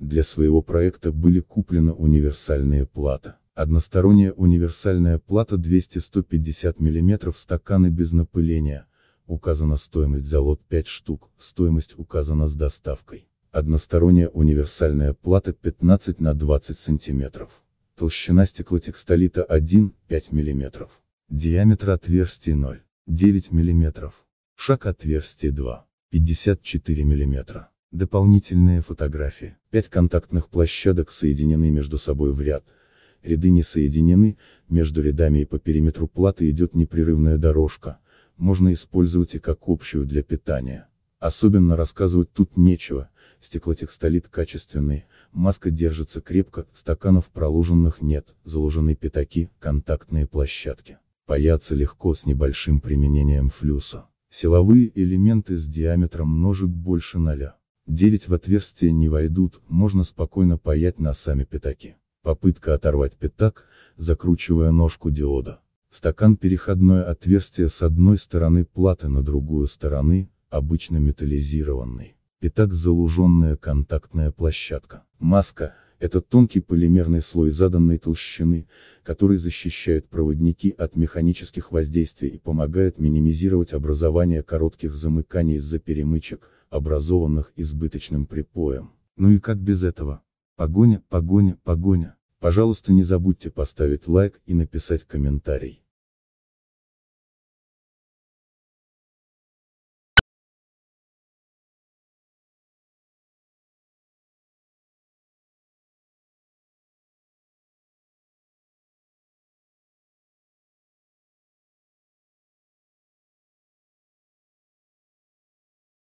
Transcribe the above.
Для своего проекта были куплены универсальные платы. Односторонняя универсальная плата 200-150 мм стаканы без напыления. Указана стоимость за лот 5 штук, стоимость указана с доставкой. Односторонняя универсальная плата 15 на 20 см. Толщина стеклотекстолита 1, 5 мм. Диаметр отверстий 0, 9 мм. Шаг отверстия 2, 54 мм. Дополнительные фотографии. 5 контактных площадок соединены между собой в ряд. Ряды не соединены, между рядами и по периметру платы идет непрерывная дорожка, можно использовать и как общую для питания. Особенно рассказывать тут нечего, стеклотекстолит качественный, маска держится крепко, стаканов проложенных нет, заложены пятаки, контактные площадки. Паяться легко с небольшим применением флюса. Силовые элементы с диаметром ножек больше 0. 9 в отверстие не войдут, можно спокойно паять на сами пятаки. Попытка оторвать пятак, закручивая ножку диода. Стакан переходное отверстие с одной стороны платы на другую стороны, обычно металлизированный. Пятак залуженная контактная площадка. Маска – это тонкий полимерный слой заданной толщины, который защищает проводники от механических воздействий и помогает минимизировать образование коротких замыканий из-за перемычек, образованных избыточным припоем. Ну и как без этого? Погоня, погоня, погоня. Пожалуйста не забудьте поставить лайк и написать комментарий.